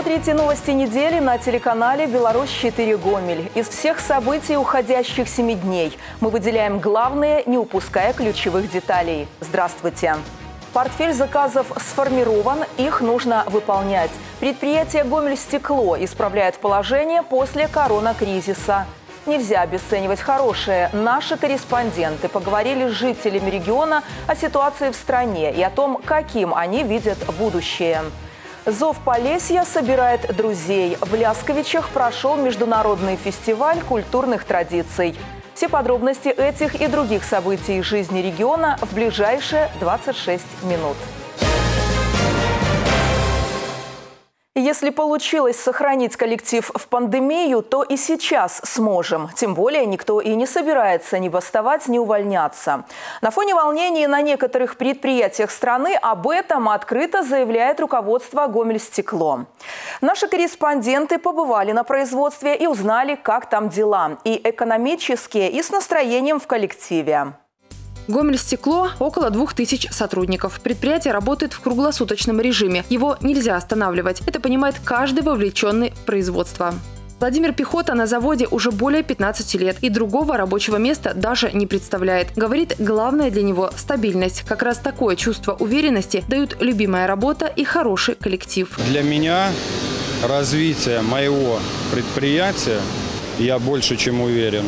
Смотрите новости недели на телеканале «Беларусь-4 Гомель». Из всех событий уходящих семи дней мы выделяем главные, не упуская ключевых деталей. Здравствуйте! Портфель заказов сформирован, их нужно выполнять. Предприятие «Гомель-Стекло» исправляет положение после коронакризиса. Нельзя обесценивать хорошее. Наши корреспонденты поговорили с жителями региона о ситуации в стране и о том, каким они видят будущее. Зов Полесья собирает друзей. В Лясковичах прошел международный фестиваль культурных традиций. Все подробности этих и других событий жизни региона в ближайшие 26 минут. Если получилось сохранить коллектив в пандемию, то и сейчас сможем. Тем более никто и не собирается ни восставать, ни увольняться. На фоне волнений на некоторых предприятиях страны об этом открыто заявляет руководство «Гомель-Стекло». Наши корреспонденты побывали на производстве и узнали, как там дела. И экономические, и с настроением в коллективе. Гомель-Стекло – около двух тысяч сотрудников. Предприятие работает в круглосуточном режиме. Его нельзя останавливать. Это понимает каждый вовлеченный в производство. Владимир Пехота на заводе уже более 15 лет и другого рабочего места даже не представляет. Говорит, главное для него – стабильность. Как раз такое чувство уверенности дают любимая работа и хороший коллектив. Для меня развитие моего предприятия, я больше чем уверен,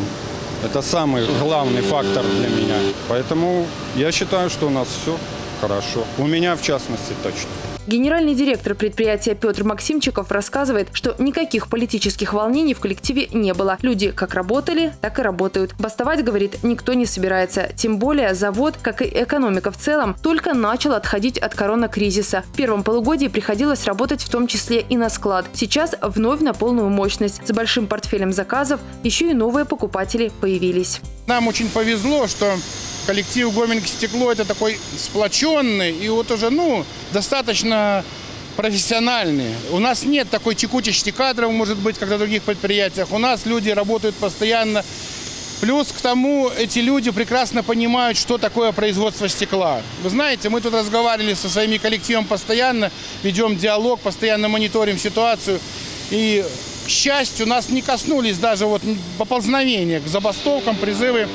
это самый главный фактор для меня. Поэтому я считаю, что у нас все хорошо. У меня, в частности, точно. Генеральный директор предприятия Петр Максимчиков рассказывает, что никаких политических волнений в коллективе не было. Люди как работали, так и работают. Бастовать, говорит, никто не собирается. Тем более завод, как и экономика в целом, только начал отходить от коронакризиса. В первом полугодии приходилось работать в том числе и на склад. Сейчас вновь на полную мощность. С большим портфелем заказов еще и новые покупатели появились. Нам очень повезло, что коллектив Гоминг Стекло это такой сплоченный и вот уже, ну, достаточно профессиональный. У нас нет такой текучести кадров, может быть, как на других предприятиях. У нас люди работают постоянно. Плюс к тому, эти люди прекрасно понимают, что такое производство стекла. Вы знаете, мы тут разговаривали со своими коллективом постоянно, ведем диалог, постоянно мониторим ситуацию. И, к счастью, нас не коснулись даже вот поползновения к забастовкам, призывы.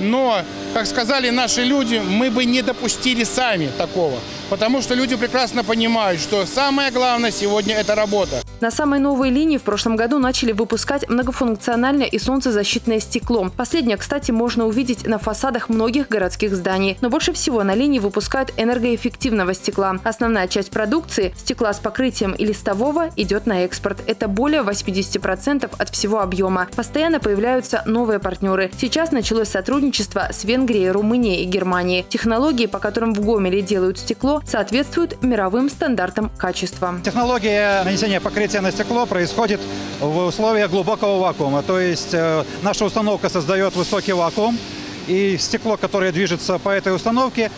Но как сказали наши люди, мы бы не допустили сами такого. Потому что люди прекрасно понимают, что самое главное сегодня – это работа. На самой новой линии в прошлом году начали выпускать многофункциональное и солнцезащитное стекло. Последнее, кстати, можно увидеть на фасадах многих городских зданий. Но больше всего на линии выпускают энергоэффективного стекла. Основная часть продукции – стекла с покрытием и листового – идет на экспорт. Это более 80% от всего объема. Постоянно появляются новые партнеры. Сейчас началось сотрудничество с Венгрией, Румынией и Германией. Технологии, по которым в Гомеле делают стекло, соответствуют мировым стандартам качества. Технология нанесения покрытия на стекло происходит в условиях глубокого вакуума. То есть э, наша установка создает высокий вакуум, и стекло, которое движется по этой установке,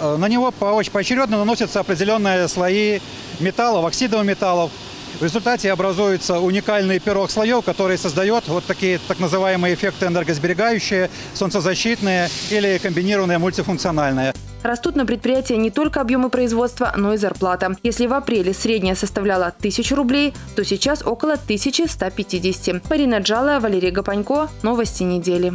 э, на него поочередно наносятся определенные слои металлов, оксидов металлов, в результате образуется уникальный пирог слоев, который создает вот такие так называемые эффекты энергосберегающие, солнцезащитные или комбинированные мультифункциональные. Растут на предприятии не только объемы производства, но и зарплата. Если в апреле средняя составляла 1000 рублей, то сейчас около 1150. Марина Джалая, Валерий Гапанько. Новости недели.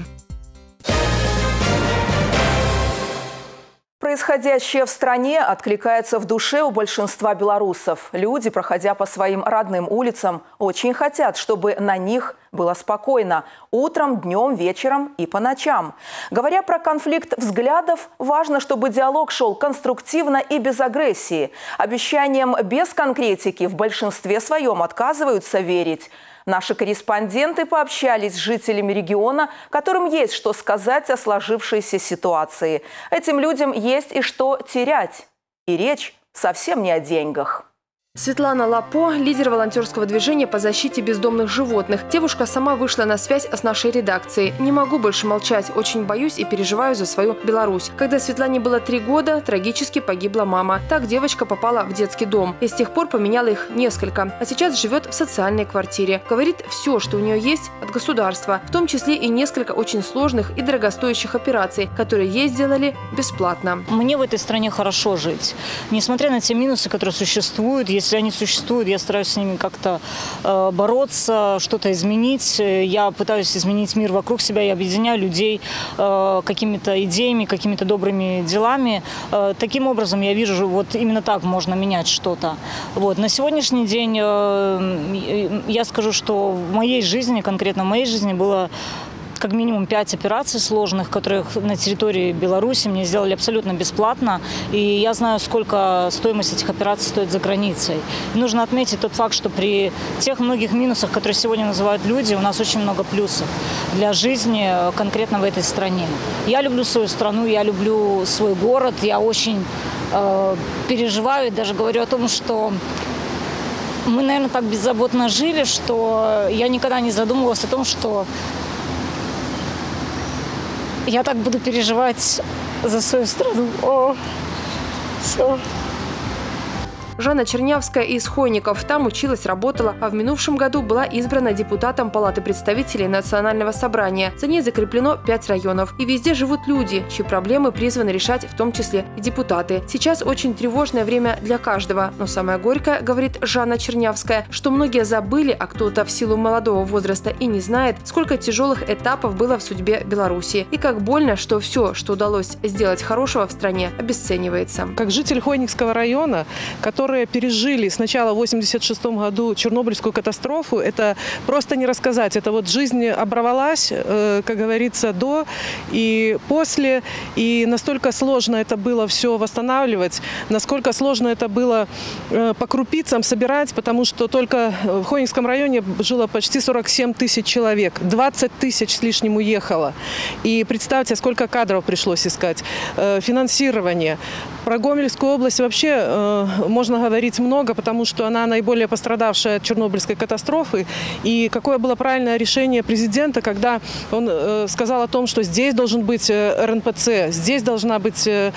Происходящее в стране откликается в душе у большинства белорусов. Люди, проходя по своим родным улицам, очень хотят, чтобы на них было спокойно утром, днем, вечером и по ночам. Говоря про конфликт взглядов, важно, чтобы диалог шел конструктивно и без агрессии. Обещаниям без конкретики в большинстве своем отказываются верить. Наши корреспонденты пообщались с жителями региона, которым есть что сказать о сложившейся ситуации. Этим людям есть и что терять. И речь совсем не о деньгах. Светлана Лапо – лидер волонтерского движения по защите бездомных животных. Девушка сама вышла на связь с нашей редакцией. «Не могу больше молчать. Очень боюсь и переживаю за свою Беларусь. Когда Светлане было три года, трагически погибла мама. Так девочка попала в детский дом. И с тех пор поменяла их несколько. А сейчас живет в социальной квартире. Говорит, все, что у нее есть от государства. В том числе и несколько очень сложных и дорогостоящих операций, которые ей сделали бесплатно. Мне в этой стране хорошо жить. Несмотря на те минусы, которые существуют, если они существуют, я стараюсь с ними как-то э, бороться, что-то изменить. Я пытаюсь изменить мир вокруг себя, я объединяю людей э, какими-то идеями, какими-то добрыми делами. Э, таким образом, я вижу, вот именно так можно менять что-то. Вот. На сегодняшний день э, я скажу, что в моей жизни, конкретно в моей жизни было как минимум пять операций сложных, которых на территории Беларуси мне сделали абсолютно бесплатно. И я знаю, сколько стоимость этих операций стоит за границей. И нужно отметить тот факт, что при тех многих минусах, которые сегодня называют люди, у нас очень много плюсов для жизни э, конкретно в этой стране. Я люблю свою страну, я люблю свой город, я очень э, переживаю и даже говорю о том, что мы, наверное, так беззаботно жили, что я никогда не задумывалась о том, что я так буду переживать за свою страну. О, все. Жанна Чернявская из Хойников. Там училась, работала, а в минувшем году была избрана депутатом Палаты представителей Национального собрания. За ней закреплено пять районов. И везде живут люди, чьи проблемы призваны решать в том числе и депутаты. Сейчас очень тревожное время для каждого. Но самое горькое, говорит Жанна Чернявская, что многие забыли, а кто-то в силу молодого возраста и не знает, сколько тяжелых этапов было в судьбе Беларуси. И как больно, что все, что удалось сделать хорошего в стране, обесценивается. Как житель Хойникского района, который которые пережили сначала в 86 году Чернобыльскую катастрофу, это просто не рассказать. Это вот жизнь оборвалась, э, как говорится, до и после. И настолько сложно это было все восстанавливать, насколько сложно это было э, по крупицам собирать, потому что только в Хойникском районе жило почти 47 тысяч человек. 20 тысяч с лишним уехало. И представьте, сколько кадров пришлось искать. Э, финансирование. Про Гомельскую область вообще можно можно говорить много, потому что она наиболее пострадавшая от Чернобыльской катастрофы. И какое было правильное решение президента, когда он э, сказал о том, что здесь должен быть э, РНПЦ, здесь должна быть э,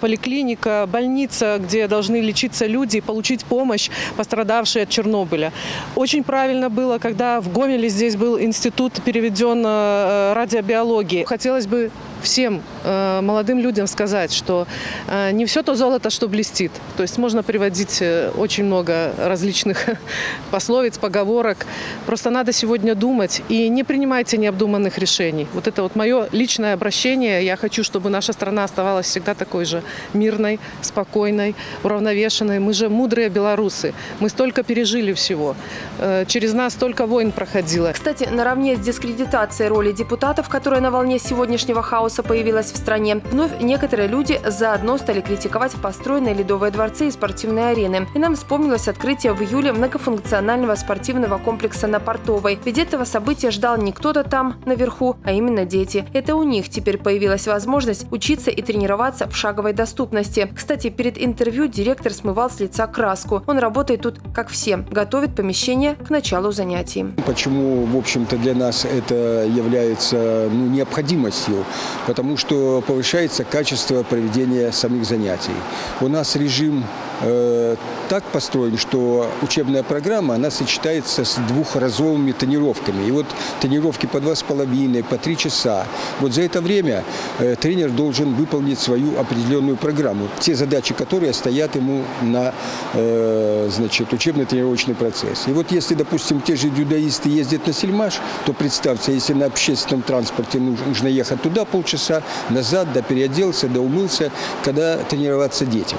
поликлиника, больница, где должны лечиться люди и получить помощь, пострадавшие от Чернобыля. Очень правильно было, когда в Гомеле здесь был институт переведен радиобиологии. Хотелось бы всем э, молодым людям сказать, что э, не все то золото, что блестит. То есть можно приводить э, очень много различных пословиц, поговорок. Просто надо сегодня думать и не принимайте необдуманных решений. Вот это вот мое личное обращение. Я хочу, чтобы наша страна оставалась всегда такой же мирной, спокойной, уравновешенной. Мы же мудрые белорусы. Мы столько пережили всего. Э, через нас столько войн проходило. Кстати, наравне с дискредитацией роли депутатов, которая на волне сегодняшнего хаоса хаоса появилась в стране. Вновь некоторые люди заодно стали критиковать построенные ледовые дворцы и спортивные арены. И нам вспомнилось открытие в июле многофункционального спортивного комплекса на Портовой. Ведь этого события ждал не кто-то там, наверху, а именно дети. Это у них теперь появилась возможность учиться и тренироваться в шаговой доступности. Кстати, перед интервью директор смывал с лица краску. Он работает тут, как все, готовит помещение к началу занятий. Почему, в общем-то, для нас это является ну, необходимостью? Потому что повышается качество проведения самих занятий. У нас режим э, так построен, что учебная программа, она сочетается с двухразовыми тренировками. И вот тренировки по два с половиной, по три часа. Вот за это время э, тренер должен выполнить свою определенную программу. Те задачи, которые стоят ему на э, значит, учебно-тренировочный процесс. И вот если, допустим, те же дюдаисты ездят на Сельмаш, то представьте, если на общественном транспорте нужно ехать туда полчаса, назад, да переоделся, да умылся, когда тренироваться детям.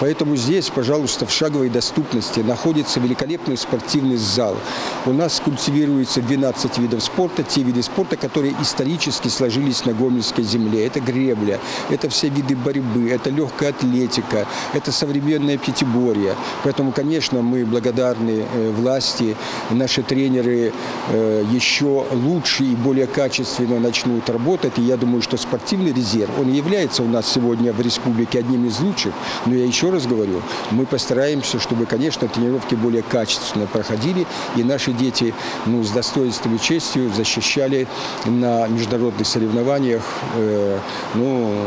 Поэтому здесь, пожалуйста, в шаговой доступности находится великолепный спортивный зал. У нас культивируется 12 видов спорта, те виды спорта, которые исторически сложились на Гомельской земле. Это гребля, это все виды борьбы, это легкая атлетика, это современное пятиборье. Поэтому, конечно, мы благодарны э, власти, наши тренеры э, еще лучше и более качественно начнут работать. И я думаю, что спортивный резерв, он является у нас сегодня в республике одним из лучших. Но я еще раз говорю, мы постараемся, чтобы, конечно, тренировки более качественно проходили, и наши дети ну, с достоинством и честью защищали на международных соревнованиях э, ну,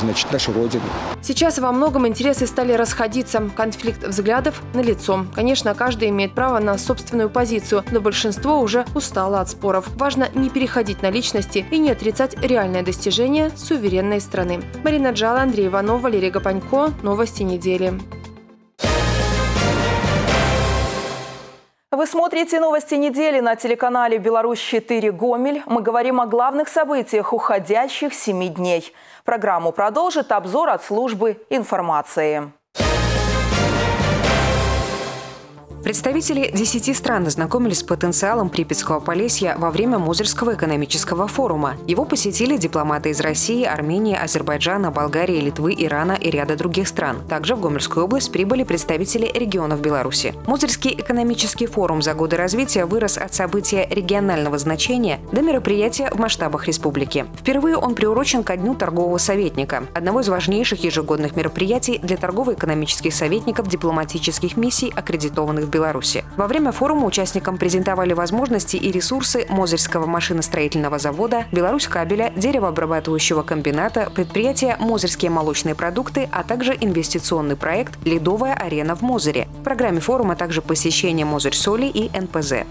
значит, нашу Родину. Сейчас во многом интересы стали расходиться. Конфликт взглядов на лицо. Конечно, каждый имеет право на собственную позицию, но большинство уже устало от споров. Важно не переходить на личности и не отрицать реальное достижение суверенной страны. Марина Джала, Андрей Иванов, Валерий Гапанько. Новости недели. Вы смотрите новости недели на телеканале «Беларусь-4 Гомель». Мы говорим о главных событиях уходящих семи дней. Программу продолжит обзор от службы информации. Представители 10 стран ознакомились с потенциалом Припятского Полесья во время Мозырского экономического форума. Его посетили дипломаты из России, Армении, Азербайджана, Болгарии, Литвы, Ирана и ряда других стран. Также в Гомельскую область прибыли представители регионов Беларуси. Мозырский экономический форум за годы развития вырос от события регионального значения до мероприятия в масштабах республики. Впервые он приурочен ко Дню торгового советника, одного из важнейших ежегодных мероприятий для торгово-экономических советников дипломатических миссий, аккредитованных Беларуси. Во время форума участникам презентовали возможности и ресурсы Мозырского машиностроительного завода, Беларусь кабеля, деревообрабатывающего комбината, предприятия «Мозырские молочные продукты», а также инвестиционный проект «Ледовая арена в Мозыре». В программе форума также посещение Мозырь соли и НПЗ.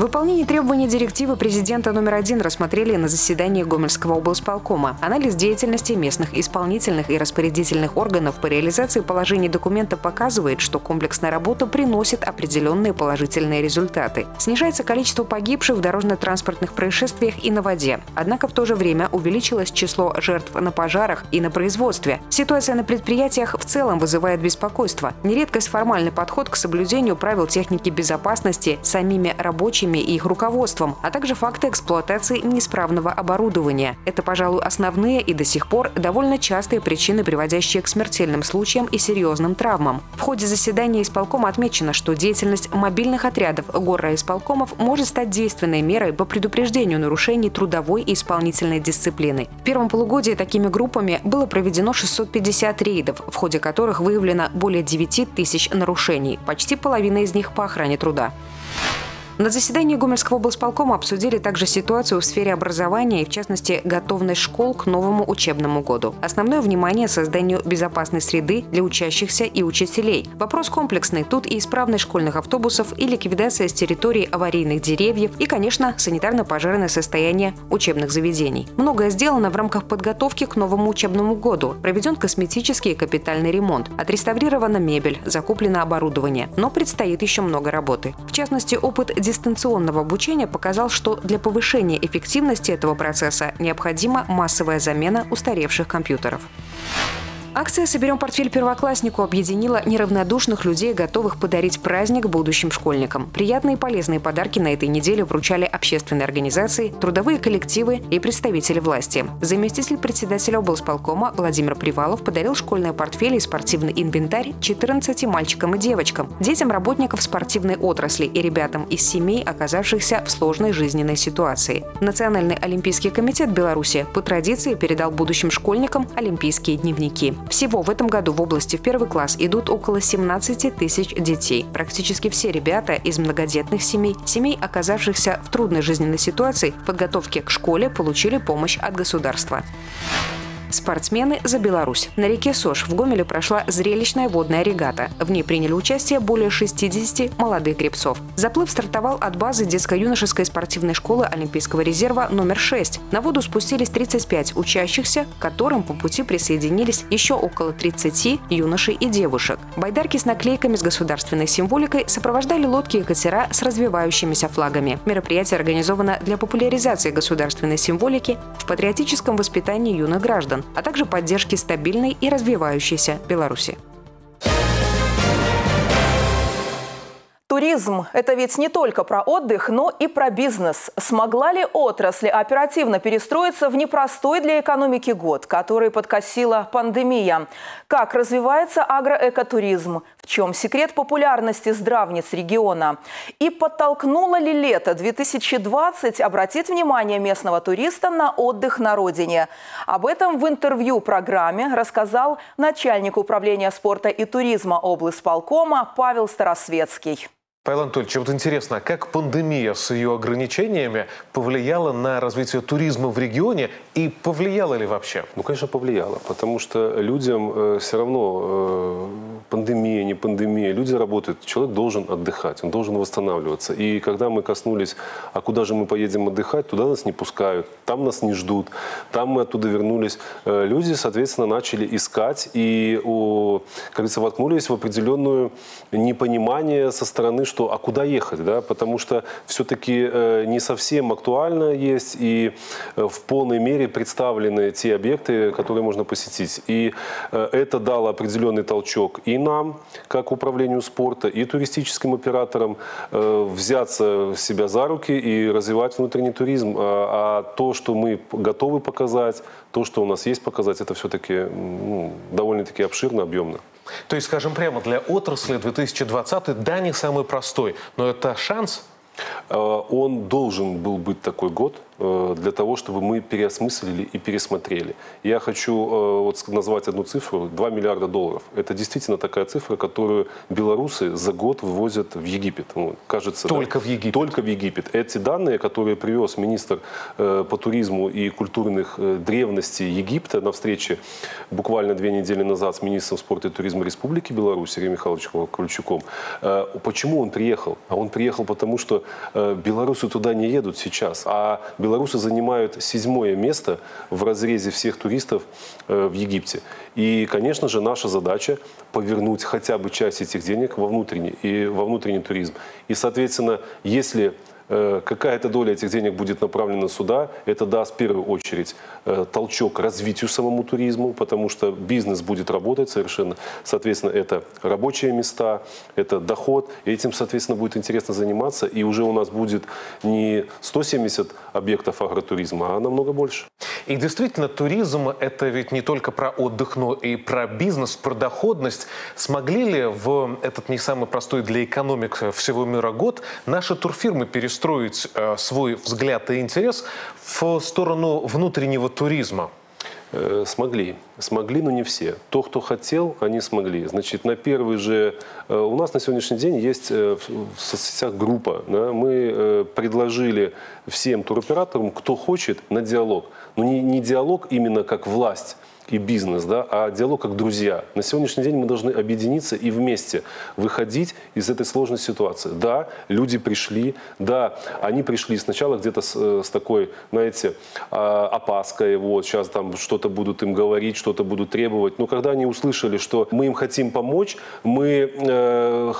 Выполнение требований директивы президента номер один рассмотрели на заседании Гомельского облсполкома. Анализ деятельности местных исполнительных и распорядительных органов по реализации положений документа показывает, что комплексная работа приносит определенные положительные результаты. Снижается количество погибших в дорожно-транспортных происшествиях и на воде. Однако в то же время увеличилось число жертв на пожарах и на производстве. Ситуация на предприятиях в целом вызывает беспокойство. Нередкость формальный подход к соблюдению правил техники безопасности самими рабочими рабочими и их руководством, а также факты эксплуатации неисправного оборудования. Это, пожалуй, основные и до сих пор довольно частые причины, приводящие к смертельным случаям и серьезным травмам. В ходе заседания исполкома отмечено, что деятельность мобильных отрядов исполкомов может стать действенной мерой по предупреждению нарушений трудовой и исполнительной дисциплины. В первом полугодии такими группами было проведено 650 рейдов, в ходе которых выявлено более 9 тысяч нарушений, почти половина из них по охране труда. На заседании Гомельского облсполкома обсудили также ситуацию в сфере образования и, в частности, готовность школ к новому учебному году. Основное внимание – созданию безопасной среды для учащихся и учителей. Вопрос комплексный. Тут и исправность школьных автобусов, и ликвидация с территории аварийных деревьев, и, конечно, санитарно-пожарное состояние учебных заведений. Многое сделано в рамках подготовки к новому учебному году. Проведен косметический и капитальный ремонт. Отреставрирована мебель, закуплено оборудование. Но предстоит еще много работы. В частности, опыт дистанционного обучения показал, что для повышения эффективности этого процесса необходима массовая замена устаревших компьютеров. Акция «Соберем портфель первокласснику» объединила неравнодушных людей, готовых подарить праздник будущим школьникам. Приятные и полезные подарки на этой неделе вручали общественные организации, трудовые коллективы и представители власти. Заместитель председателя облсполкома Владимир Привалов подарил школьные портфели и спортивный инвентарь 14 мальчикам и девочкам, детям работников спортивной отрасли и ребятам из семей, оказавшихся в сложной жизненной ситуации. Национальный олимпийский комитет Беларуси по традиции передал будущим школьникам олимпийские дневники. Всего в этом году в области в первый класс идут около 17 тысяч детей. Практически все ребята из многодетных семей, семей, оказавшихся в трудной жизненной ситуации, в подготовке к школе получили помощь от государства. Спортсмены за Беларусь. На реке Сош в Гомеле прошла зрелищная водная регата. В ней приняли участие более 60 молодых гребцов. Заплыв стартовал от базы детско-юношеской спортивной школы Олимпийского резерва номер 6. На воду спустились 35 учащихся, к которым по пути присоединились еще около 30 юношей и девушек. Байдарки с наклейками с государственной символикой сопровождали лодки и катера с развивающимися флагами. Мероприятие организовано для популяризации государственной символики в патриотическом воспитании юных граждан а также поддержки стабильной и развивающейся Беларуси. Туризм – это ведь не только про отдых, но и про бизнес. Смогла ли отрасль оперативно перестроиться в непростой для экономики год, который подкосила пандемия? Как развивается агроэкотуризм? В чем секрет популярности здравниц региона? И подтолкнуло ли лето 2020 обратить внимание местного туриста на отдых на родине? Об этом в интервью программе рассказал начальник управления спорта и туризма облсполкома Павел Старосветский. Павел Анатольевич, вот интересно, а как пандемия с ее ограничениями повлияла на развитие туризма в регионе и повлияла ли вообще? Ну, конечно, повлияла, потому что людям э, все равно э, пандемия не, пандемия, люди работают, человек должен отдыхать, он должен восстанавливаться. И когда мы коснулись, а куда же мы поедем отдыхать, туда нас не пускают, там нас не ждут, там мы оттуда вернулись. Э, люди, соответственно, начали искать и, как говорится, воткнулись в определенную непонимание со стороны, что а куда ехать, да, потому что все-таки э, не совсем актуально есть и э, в полной мере представлены те объекты, которые можно посетить. И это дало определенный толчок и нам, как управлению спорта, и туристическим операторам взяться себя за руки и развивать внутренний туризм. А, а то, что мы готовы показать, то, что у нас есть показать, это все-таки ну, довольно-таки обширно, объемно. То есть, скажем прямо, для отрасли 2020 да, не самый простой, но это шанс? Э, он должен был быть такой год – для того, чтобы мы переосмыслили и пересмотрели. Я хочу э, вот назвать одну цифру, 2 миллиарда долларов. Это действительно такая цифра, которую белорусы за год вывозят в Египет. Ну, кажется, только да, в Египет? Только в Египет. Эти данные, которые привез министр э, по туризму и культурных древностей Египта на встрече буквально две недели назад с министром спорта и туризма Республики Беларусь Сергеем Михайловичем Ковальчуком. Почему он приехал? А он приехал потому, что белорусы туда не едут сейчас, а белорусы белорусы занимают седьмое место в разрезе всех туристов э, в Египте. И, конечно же, наша задача повернуть хотя бы часть этих денег во внутренний, и во внутренний туризм. И, соответственно, если какая-то доля этих денег будет направлена сюда. Это даст в первую очередь э, толчок развитию самому туризму, потому что бизнес будет работать совершенно. Соответственно, это рабочие места, это доход. Этим, соответственно, будет интересно заниматься. И уже у нас будет не 170 объектов агротуризма, а намного больше. И действительно, туризм – это ведь не только про отдых, но и про бизнес, про доходность. Смогли ли в этот не самый простой для экономик всего мира год наши турфирмы перестроить перестроить э, свой взгляд и интерес в сторону внутреннего туризма? Э, смогли. Смогли, но не все. То, кто хотел, они смогли. Значит, на первый же... Э, у нас на сегодняшний день есть в соцсетях группа. Да? Мы предложили всем туроператорам, кто хочет, на диалог. Но не, не диалог именно как власть, и бизнес, да, а диалог как друзья. На сегодняшний день мы должны объединиться и вместе выходить из этой сложной ситуации. Да, люди пришли, да, они пришли сначала где-то с, э, с такой, знаете, а, опаской, вот, сейчас там что-то будут им говорить, что-то будут требовать, но когда они услышали, что мы им хотим помочь, мы э,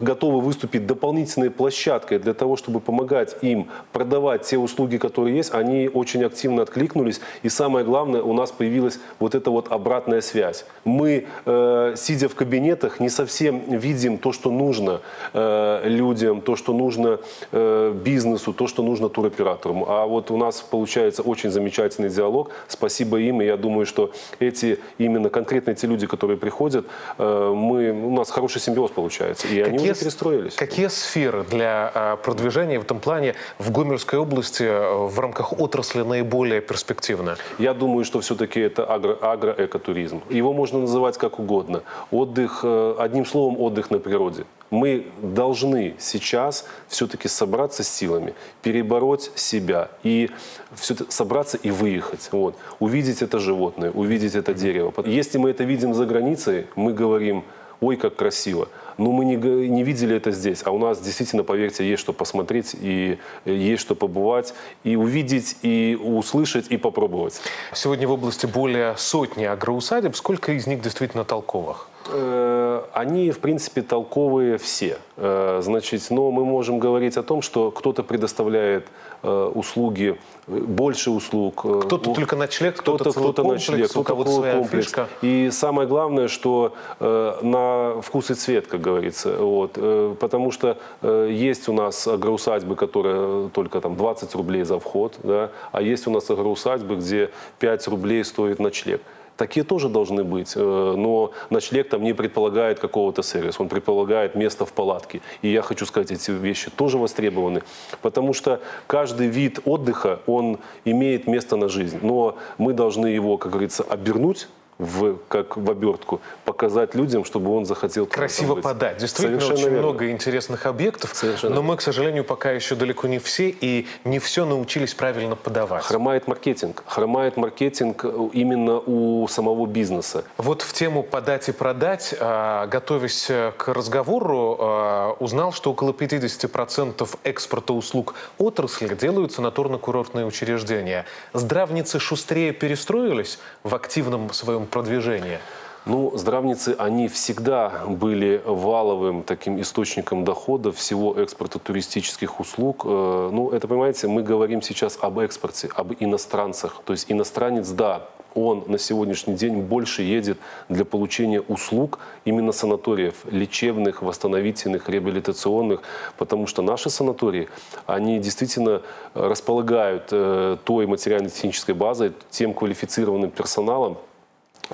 готовы выступить дополнительной площадкой для того, чтобы помогать им продавать те услуги, которые есть, они очень активно откликнулись, и самое главное, у нас появилась вот эта вот обратная связь. Мы, э, сидя в кабинетах, не совсем видим то, что нужно э, людям, то, что нужно э, бизнесу, то, что нужно туроператорам. А вот у нас получается очень замечательный диалог. Спасибо им, и я думаю, что эти, именно конкретно эти люди, которые приходят, э, мы, у нас хороший симбиоз получается, и какие, они уже перестроились. Какие сферы для э, продвижения в этом плане в Гомельской области э, в рамках отрасли наиболее перспективны? Я думаю, что все-таки это агро агроэкотуризм. Его можно называть как угодно. Отдых, э, одним словом, отдых на природе. Мы должны сейчас все-таки собраться с силами, перебороть себя и все собраться и выехать. Вот. Увидеть это животное, увидеть это дерево. Если мы это видим за границей, мы говорим, ой, как красиво. Но мы не, не видели это здесь. А у нас действительно, поверьте, есть что посмотреть, и э, есть что побывать, и увидеть, и услышать, и попробовать. Сегодня в области более сотни агроусадеб. Сколько из них действительно толковых? Э, они, в принципе, толковые все. Э, значит, но мы можем говорить о том, что кто-то предоставляет э, услуги, больше услуг. Кто-то только ночлег, кто-то кто, -то, ночлег, кто-то комплекс. Фишка. И самое главное, что на вкус и цвет, как говорится. Вот. Потому что есть у нас агроусадьбы, которые только там 20 рублей за вход, да, а есть у нас агроусадьбы, где 5 рублей стоит ночлег. Такие тоже должны быть, э, но ночлег там не предполагает какого-то сервиса, он предполагает место в палатке. И я хочу сказать, эти вещи тоже востребованы, потому что каждый вид отдыха, он имеет место на жизнь, но мы должны его, как говорится, обернуть в, как в обертку, показать людям, чтобы он захотел Красиво подать. Действительно, Совершенно очень верно. много интересных объектов, Совершенно но верно. мы, к сожалению, пока еще далеко не все и не все научились правильно подавать. Хромает маркетинг. Хромает маркетинг э, именно у самого бизнеса. Вот в тему «подать и продать», а, готовясь э, к разговору, узнал, что около 50% экспорта услуг отрасли делают санаторно-курортные учреждения. Здравницы шустрее перестроились в активном своем продвижении? Ну, здравницы, они всегда были валовым таким источником дохода всего экспорта туристических услуг. Э, Ну, это, понимаете, мы говорим сейчас об экспорте, об иностранцах. То есть иностранец, да, он на сегодняшний день больше едет для получения услуг именно санаториев, лечебных, восстановительных, реабилитационных, потому что наши санатории, они действительно располагают э, той материально-технической базой, тем квалифицированным персоналом,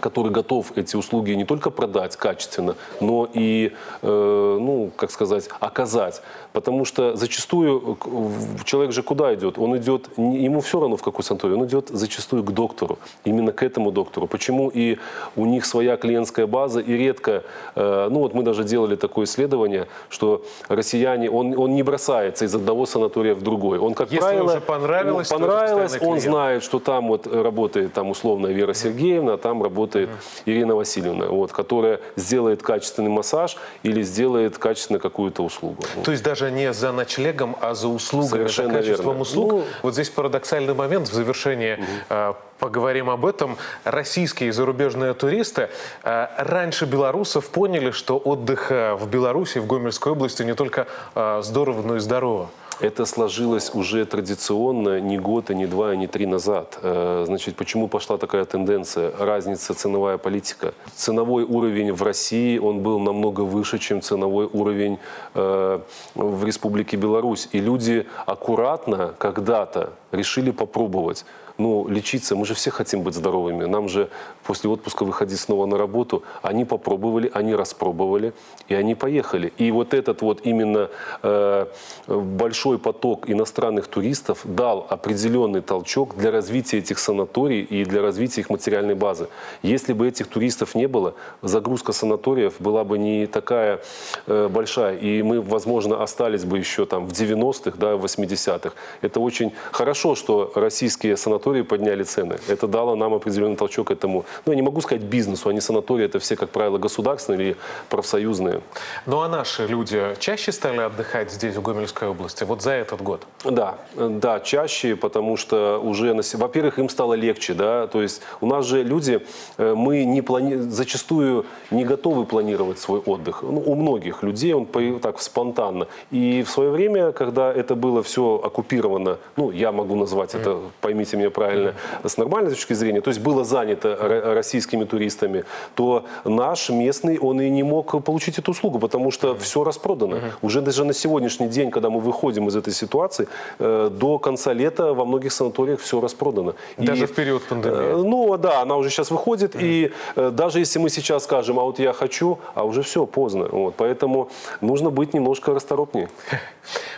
который готов эти услуги не только продать качественно, но и, э, ну, как сказать, оказать. Потому что зачастую человек же куда идет? Он идет, ему все равно в какой санаторий, он идет зачастую к доктору, именно к этому доктору. Почему и у них своя клиентская база, и редко, э, ну вот мы даже делали такое исследование, что россияне, он, он не бросается из одного санатория в другой. Он, как Если правило, уже понравилось, понравилось, он знает, что там вот работает там условно Вера Сергеевна, а там работает Ирина Васильевна, вот, которая сделает качественный массаж или сделает качественно какую-то услугу. То есть даже не за ночлегом, а за услугами, Совершенно за качеством верно. услуг. Ну, вот здесь парадоксальный момент в завершении. э, Поговорим об этом. Российские и зарубежные туристы э, раньше белорусов поняли, что отдых э, в Беларуси, в Гомельской области не только э, здорово, но и здорово. Это сложилось уже традиционно не год, и не два, и не три назад. Э, Значит, почему пошла такая тенденция? Разница ценовая политика. Ценовой уровень в России, он был намного выше, чем ценовой уровень э, в Республике Беларусь. И люди аккуратно когда-то решили попробовать ну, лечиться, мы же все хотим быть здоровыми. Нам же после отпуска выходить снова на работу. Они попробовали, они распробовали, и они поехали. И вот этот вот именно э, большой поток иностранных туристов дал определенный толчок для развития этих санаторий и для развития их материальной базы. Если бы этих туристов не было, загрузка санаториев была бы не такая э, большая. И мы, возможно, остались бы еще там в 90-х, да, в 80-х. Это очень хорошо, что российские санатории подняли цены. Это дало нам определенный толчок этому. Ну, я не могу сказать бизнесу, они санатории, это все, как правило, государственные или профсоюзные. Ну а наши люди чаще стали отдыхать здесь, в Гомельской области, вот за этот год? Да, да, чаще, потому что уже, во-первых, им стало легче, да, то есть у нас же люди, э, мы не плани... зачастую не готовы планировать свой отдых. Ну, у многих людей он так спонтанно. И в свое время, когда это было все оккупировано, ну, я могу назвать это, поймите меня правильно, с нормальной точки зрения, то есть было занято ро- российскими туристами, то наш местный, он и не мог получить эту услугу, потому что все распродано. Уже даже на сегодняшний день, когда мы выходим из этой ситуации, э, до конца лета во многих санаториях все распродано. Даже И, в период пандемии? э, ну да, она уже сейчас выходит, и э, даже если мы сейчас скажем, а вот я хочу, а уже все, поздно. Вот, поэтому нужно быть немножко расторопнее.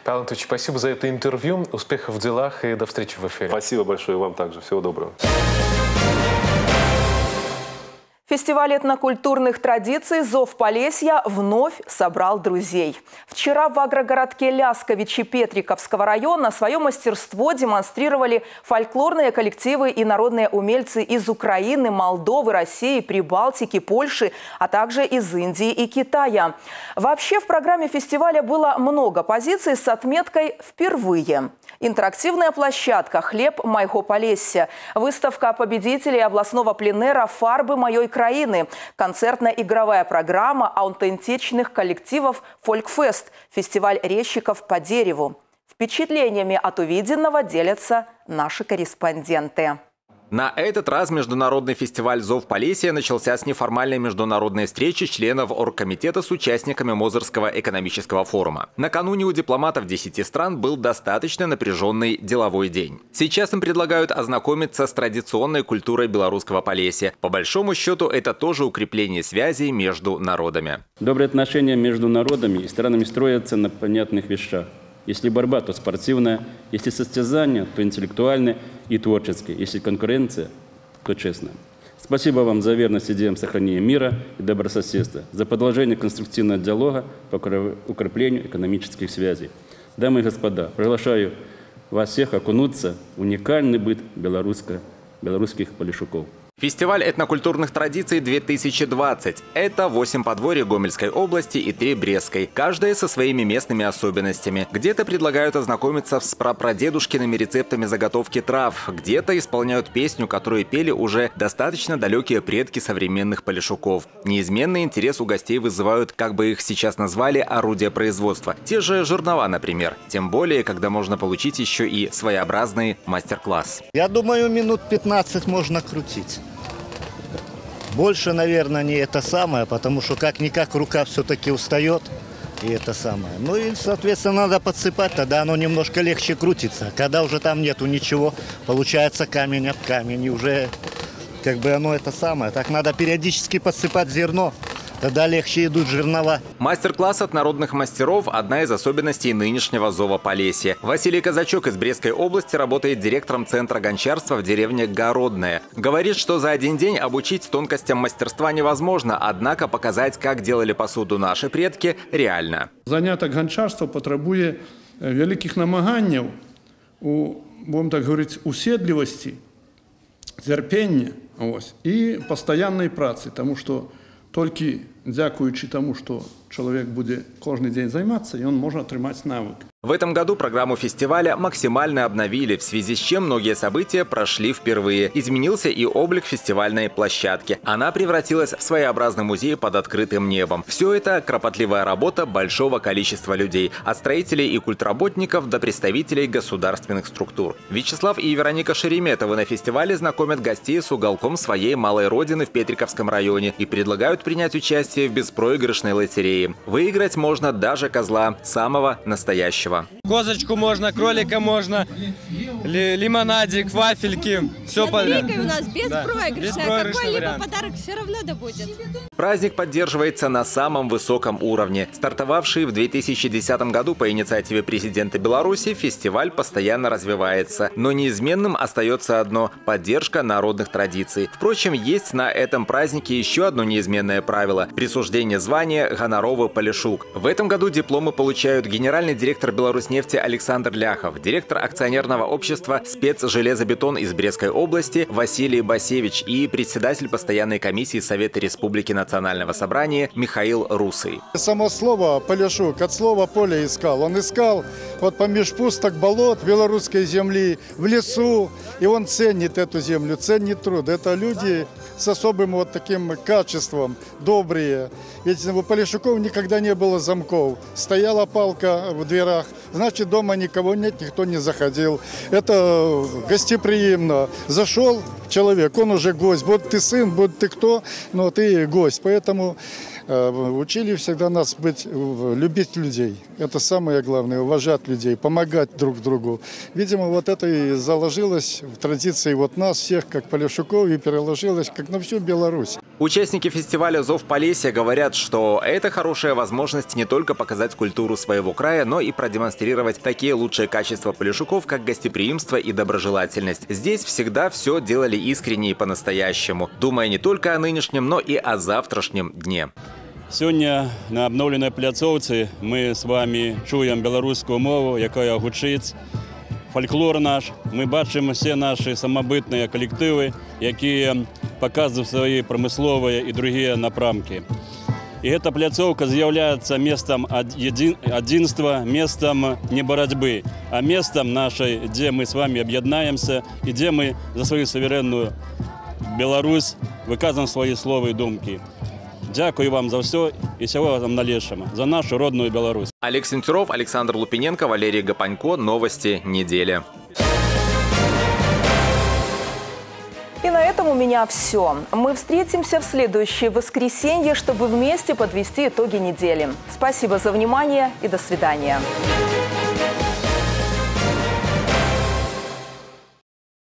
Павел Анатольевич, спасибо за это интервью, успехов в делах и до встречи в эфире. Спасибо большое вам также. Всего доброго. Фестиваль этнокультурных традиций «Зов Полесья» вновь собрал друзей. Вчера в агрогородке Лясковичи Петриковского района свое мастерство демонстрировали фольклорные коллективы и народные умельцы из Украины, Молдовы, России, Прибалтики, Польши, а также из Индии и Китая. Вообще в программе фестиваля было много позиций с отметкой «Впервые». Интерактивная площадка «Хлеб моего Полесья», выставка победителей областного пленера «Фарбы моей краины», концертно-игровая программа аутентичных коллективов «Фолькфест», фестиваль резчиков по дереву. Впечатлениями от увиденного делятся наши корреспонденты. На этот раз международный фестиваль «Зов Полесья» начался с неформальной международной встречи членов оргкомитета с участниками Мозырского экономического форума. Накануне у дипломатов 10 стран был достаточно напряженный деловой день. Сейчас им предлагают ознакомиться с традиционной культурой белорусского Полесья. По большому счету, это тоже укрепление связей между народами. Добрые отношения между народами и странами строятся на понятных вещах. Если борьба, то спортивная, если состязание, то интеллектуальное и творческое, если конкуренция, то честная. Спасибо вам за верность идеям сохранения мира и добрососедства, за продолжение конструктивного диалога по укреплению экономических связей. Дамы и господа, приглашаю вас всех окунуться в уникальный быт белорусских полишуков. Фестиваль этнокультурных традиций 2020. Это 8 подворий Гомельской области и 3 Брестской, каждая со своими местными особенностями. Где-то предлагают ознакомиться с прапрадедушкиными рецептами заготовки трав, где-то исполняют песню, которую пели уже достаточно далекие предки современных полишуков. Неизменный интерес у гостей вызывают, как бы их сейчас назвали, орудия производства. Те же жернова, например. Тем более, когда можно получить еще и своеобразный мастер-класс. Я думаю, минут 15 можно крутить. Больше, наверное, не это самое, потому что как-никак рука все-таки устает. И это самое. Ну и, соответственно, надо подсыпать, тогда оно немножко легче крутится. Когда уже там нету ничего, получается камень об камень. И уже как бы оно это самое. Так надо периодически подсыпать зерно Тогда легче идут жернова. Мастер-класс от народных мастеров – одна из особенностей нынешнего зова Полесья. Василий Казачок из Брестской области работает директором Центра гончарства в деревне Городное. Говорит, что за один день обучить тонкостям мастерства невозможно, однако показать, как делали посуду наши предки, реально. Заняток гончарства потребує великих намаганняў у будем так говорить уседлівасці, терпения ось, і пастаяннай працы, тому что толькі дзякуючы таму што чалавек будзе кожны дзень займацца і он можа атрымаць навык В этом году программу фестиваля максимально обновили, в связи с чем многие события прошли впервые. Изменился и облик фестивальной площадки. Она превратилась в своеобразный музей под открытым небом. Все это кропотливая работа большого количества людей, от строителей и культработников до представителей государственных структур. Вячеслав и Вероника Шереметовы на фестивале знакомят гостей с уголком своей малой родины в Петриковском районе и предлагают принять участие в беспроигрышной лотерее. Выиграть можно даже козла, самого настоящего этого. Козочку можно, кролика можно, ли, лимонадик, вафельки, все подряд. у нас беспроигрышная, да, какой-либо подарок все равно да будет. Праздник поддерживается на самом высоком уровне. Стартовавший в 2010 году по инициативе президента Беларуси, фестиваль постоянно развивается. Но неизменным остается одно – поддержка народных традиций. Впрочем, есть на этом празднике еще одно неизменное правило – присуждение звания «Гоноровый Полишук». В этом году дипломы получают генеральный директор Беларуси Беларуснефти Александр Ляхов, директор акционерного общества «Спецжелезобетон» из Брестской области Василий Басевич и председатель постоянной комиссии Совета Республики Национального собрания Михаил Русый. Само слово «поляшук» от слова «поле» искал. Он искал вот помеж пусток болот белорусской земли, в лесу, и он ценит эту землю, ценит труд. Это люди с особым вот таким качеством, добрые. Ведь у Полешуков никогда не было замков. Стояла палка в дверях, значит дома никого нет, никто не заходил. Это гостеприимно. Зашел человек, он уже гость. Вот ты сын, будь ты кто, но ты гость. Поэтому Э, учили всегда нас быть, любить людей. Это самое главное, уважать людей, помогать друг другу. Видимо, вот это и заложилось в традиции вот нас всех, как Полешуков, и переложилось как на всю Беларусь. Участники фестиваля «Зов Полесья» говорят, что это хорошая возможность не только показать культуру своего края, но и продемонстрировать такие лучшие качества полешуков, как гостеприимство и доброжелательность. Здесь всегда все делали искренне и по-настоящему, думая не только о нынешнем, но и о завтрашнем дне. Сёння на абноўленай пляцоўцы мы з вами чуем беларускую мову, якая гучыць, фальклор наш. Мы бачым все наши самабытныя калектывы, якія паказваюць свае прамысловыя і другія напрамкі. І гэта пляцоўка з'яўляецца месцам адзінства, месцам не барацьбы, а месцам нашай, дзе мы з вами аб'яднаемся і дзе мы за сваю суверэнную Беларусь выказваем свае словы і думкі. Дякую вам за все и всего вам належшего, за нашу родную Беларусь. Олег Сенцюров, Александр Лупиненко, Валерий Гапанько. Новости недели. И на этом у меня все. Мы встретимся в следующее воскресенье, чтобы вместе подвести итоги недели. Спасибо за внимание и до свидания.